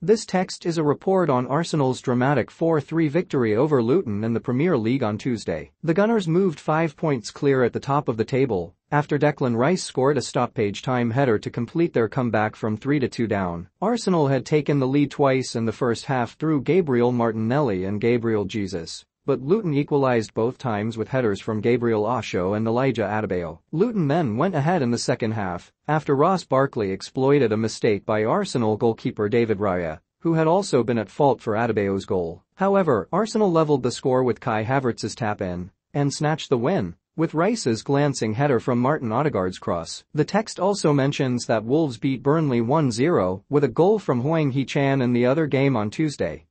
This text is a report on Arsenal's dramatic 4-3 victory over Luton in the Premier League on Tuesday. The Gunners moved five points clear at the top of the table after Declan Rice scored a stoppage time header to complete their comeback from 3-2 down. Arsenal had taken the lead twice in the first half through Gabriel Martinelli and Gabriel Jesus but Luton equalised both times with headers from Gabriel Osho and Elijah Adebayo. Luton then went ahead in the second half after Ross Barkley exploited a mistake by Arsenal goalkeeper David Raya, who had also been at fault for Adebayo's goal. However, Arsenal levelled the score with Kai Havertz's tap-in and snatched the win with Rice's glancing header from Martin Odegaard's cross. The text also mentions that Wolves beat Burnley 1-0 with a goal from Hwang Hee-chan in the other game on Tuesday.